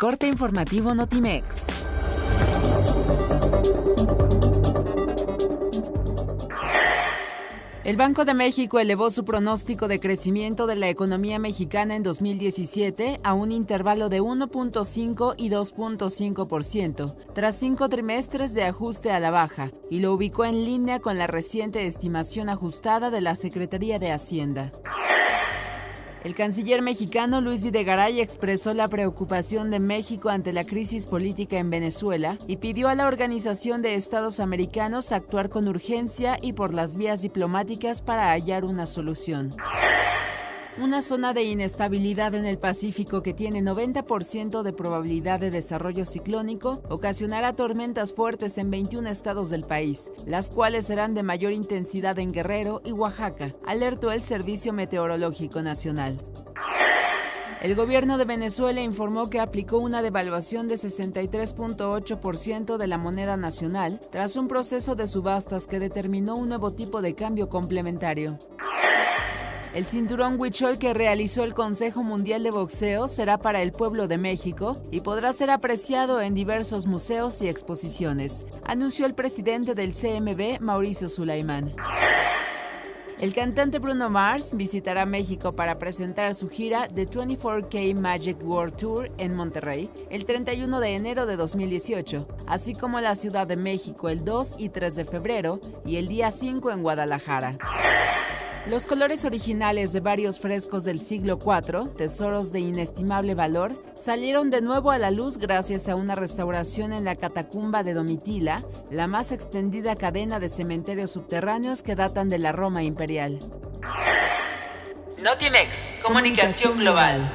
Corte informativo Notimex. El Banco de México elevó su pronóstico de crecimiento de la economía mexicana en 2017 a un intervalo de 1.5 y 2.5%, tras cinco trimestres de ajuste a la baja, y lo ubicó en línea con la reciente estimación ajustada de la Secretaría de Hacienda. El canciller mexicano Luis Videgaray expresó la preocupación de México ante la crisis política en Venezuela y pidió a la Organización de Estados Americanos actuar con urgencia y por las vías diplomáticas para hallar una solución. Una zona de inestabilidad en el Pacífico que tiene 90% de probabilidad de desarrollo ciclónico ocasionará tormentas fuertes en 21 estados del país, las cuales serán de mayor intensidad en Guerrero y Oaxaca, alertó el Servicio Meteorológico Nacional. El gobierno de Venezuela informó que aplicó una devaluación de 63.8% de la moneda nacional tras un proceso de subastas que determinó un nuevo tipo de cambio complementario. El cinturón Huichol que realizó el Consejo Mundial de Boxeo será para el pueblo de México y podrá ser apreciado en diversos museos y exposiciones, anunció el presidente del CMB, Mauricio Sulaimán. El cantante Bruno Mars visitará México para presentar su gira The 24K Magic World Tour en Monterrey el 31 de enero de 2018, así como la Ciudad de México el 2 y 3 de febrero y el día 5 en Guadalajara. Los colores originales de varios frescos del siglo IV, tesoros de inestimable valor, salieron de nuevo a la luz gracias a una restauración en la catacumba de Domitila, la más extendida cadena de cementerios subterráneos que datan de la Roma imperial. Notimex, comunicación global.